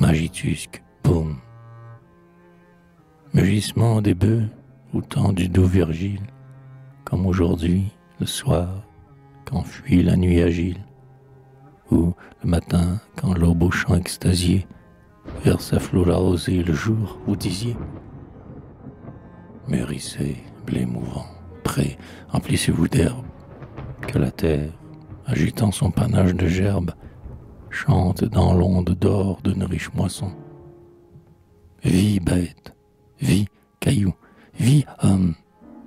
Agitusque, boum. Mugissement des bœufs, au temps du doux Virgile, comme aujourd'hui, le soir, quand fuit la nuit agile, ou le matin, quand l'aube au champ extasié verse à flot la rosée le jour, vous disiez Mûrissez, blé mouvant, prêt, emplissez-vous d'herbe, que la terre, agitant son panache de gerbes, chante dans l'onde d'or d'une riche moisson. Vie bête, vie caillou, vie homme,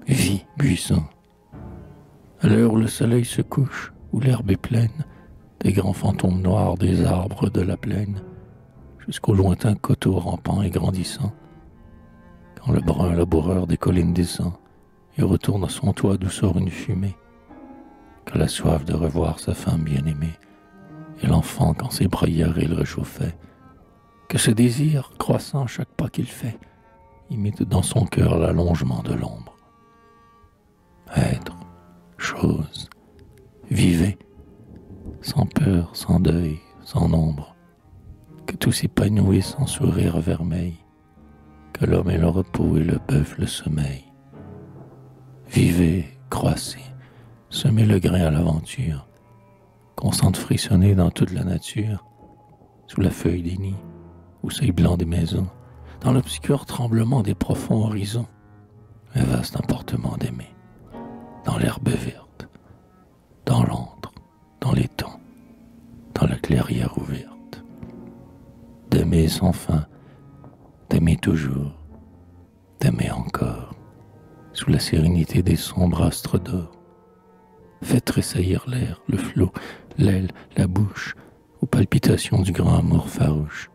vie buisson. À l'heure où le soleil se couche, où l'herbe est pleine, des grands fantômes noirs des arbres de la plaine, jusqu'au lointain coteau rampant et grandissant, quand le brun laboureur des collines descend et retourne à son toit d'où sort une fumée, que la soif de revoir sa femme bien-aimée, et l'enfant quand ses bras il réchauffait, que ce désir, croissant chaque pas qu'il fait, imite dans son cœur l'allongement de l'ombre. Être, chose, vivez, sans peur, sans deuil, sans ombre, que tout s'épanouisse sans sourire vermeil, que l'homme ait le repos et le bœuf le sommeil. Vivez, croissez, semez le grain à l'aventure, qu'on sente frissonner dans toute la nature, sous la feuille des nids, au seuil blanc des maisons, dans l'obscur tremblement des profonds horizons, un vaste emportement d'aimer, dans l'herbe verte, dans l'antre, dans l'étang, dans la clairière ouverte, d'aimer sans fin, d'aimer toujours, d'aimer encore, sous la sérénité des sombres astres d'or. Faites tressaillir l'air, le flot, l'aile, la bouche, aux palpitations du grand amour farouche,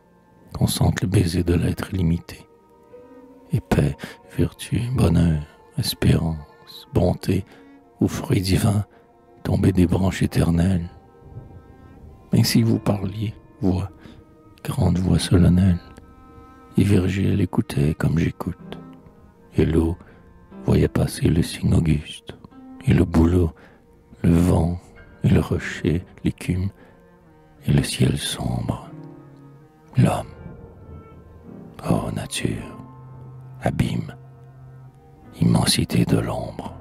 qu'on sente le baiser de l'être illimité. Et paix, vertu, bonheur, espérance, bonté, aux fruits divins tombés des branches éternelles. Mais si vous parliez, voix, grande voix solennelle, et Virgile écoutait comme j'écoute, et l'eau voyait passer le signe auguste, et le boulot, le vent, et le rocher, l'écume, et le ciel sombre. L'homme, oh nature, abîme, immensité de l'ombre.